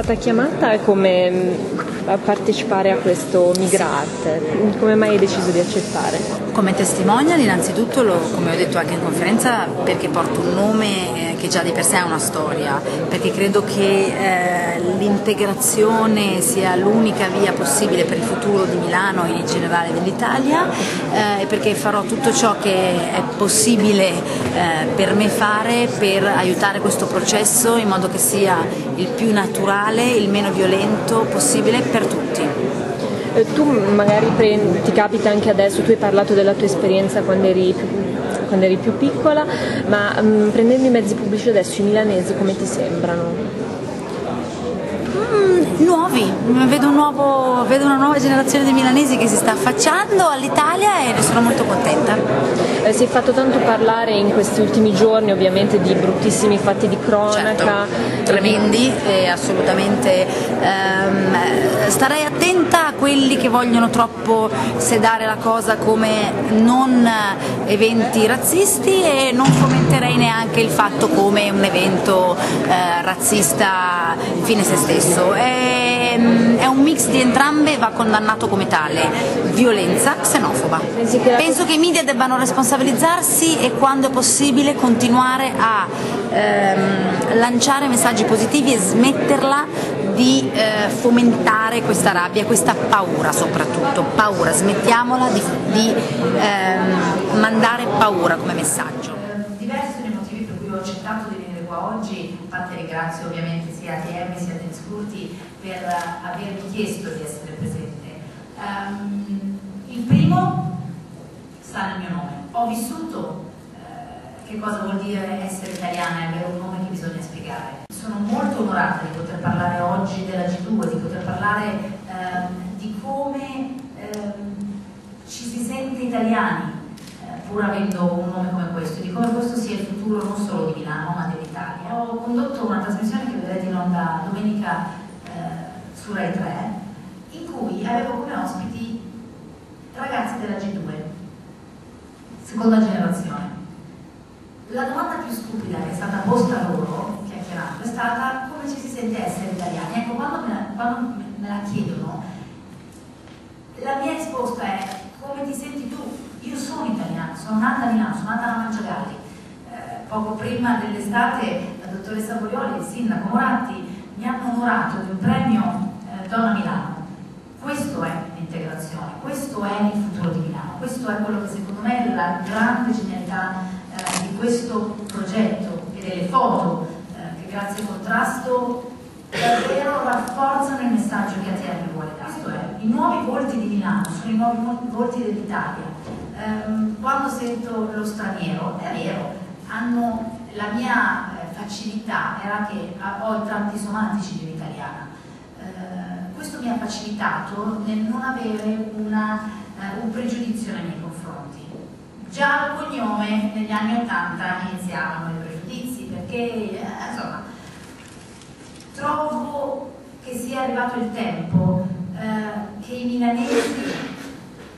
stata chiamata come a partecipare a questo Migrarte? Come mai hai deciso di accettare? Come testimonial innanzitutto, lo, come ho detto anche in conferenza, perché porto un nome eh, che già di per sé ha una storia, perché credo che eh, l'integrazione sia l'unica via possibile per il futuro di Milano e in generale dell'Italia eh, e perché farò tutto ciò che è possibile eh, per me fare per aiutare questo processo in modo che sia il più naturale, il meno violento possibile per tutti. Eh, tu magari prendi, ti capita anche adesso, tu hai parlato della tua esperienza quando eri più, quando eri più piccola, ma mh, mm, prendendo i mezzi pubblici adesso i milanesi come ti sembrano? Mm, nuovi, vedo, un nuovo, vedo, una nuova generazione di milanesi che si sta affacciando all'Italia e ne sono molto contenta. Eh, si è fatto tanto parlare in questi ultimi giorni ovviamente di bruttissimi fatti di cronaca. Certo, tremendi, assolutamente. Ehm, starei attenta a quelli che vogliono troppo sedare la cosa come non eventi razzisti e non fomenterei neanche il fatto come un evento eh, razzista fine se stesso è, è, un mix di entrambe e va condannato come tale, violenza xenofoba. Penso che i media debbano responsabilizzarsi e quando è possibile continuare a ehm, lanciare messaggi positivi e smetterla di eh, fomentare questa rabbia, questa paura soprattutto, paura, smettiamola di, di ehm, mandare paura come messaggio. Diversi sono motivi per cui ho accettato di venire qua oggi, infatti ringrazio ovviamente sia TM sia Denis Curti per avermi chiesto di essere presente. Um, il primo sta nel mio nome. Ho vissuto uh, che cosa vuol dire essere italiana avere un nome che bisogna spiegare. Sono molto onorata di poter parlare oggi della G2, di poter parlare um, di come um, ci si sente italiani pur avendo un nome come questo, di come questo sia il futuro non solo di Milano ma dell'Italia. Ho condotto una trasmissione che vedrete in onda domenica eh, su Rai 3, in cui avevo come ospiti ragazzi della G2, seconda generazione. La domanda più stupida che è stata posta loro, chiacchierando, è stata come ci si sente essere italiani. Quando me la, chiedono, la mia risposta è come ti senti tu io sono italiana, sono nata a Milano, sono nata a Mangiagalli. Eh, poco prima dell'estate la dottoressa Borioli il sindaco Moratti mi hanno onorato di un premio eh, Donna Milano. Questo è l'integrazione, questo è il futuro di Milano, questo è quello che secondo me è la grande genialità eh, di questo progetto e delle foto eh, che grazie al contrasto davvero rafforzano il messaggio che ATM vuole dare. I nuovi volti di Milano sono i nuovi volti dell'Italia ehm, quando sento lo straniero, è vero, hanno, la mia eh, facilità era che ho i tratti somatici di un'italiana. Eh, questo mi ha facilitato nel non avere una, eh, un pregiudizio nei miei confronti. Già al cognome negli anni Ottanta iniziavano i pregiudizi perché eh, insomma trovo che sia arrivato il tempo eh, che i milanesi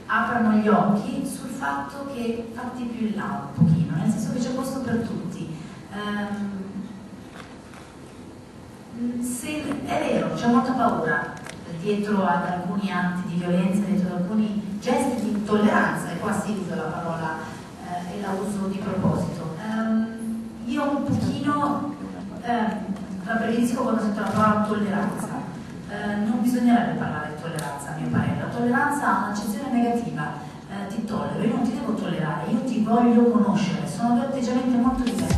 aprano gli occhi sul fatto che fatti più in là un pochino, nel senso che c'è posto per tutti. Um, se, è vero, c'è molta paura dietro ad alcuni atti di violenza, dietro ad alcuni gesti di intolleranza, e qua si usa la parola eh, e la uso di proposito. Um, io un pochino eh, la preferisco quando sento la parola tolleranza. Eh, non bisognerebbe parlare di tolleranza a mio parere, la tolleranza ha un'accezione negativa, eh, ti tollero, io non ti devo tollerare, io ti voglio conoscere, sono due atteggiamenti molto diversi.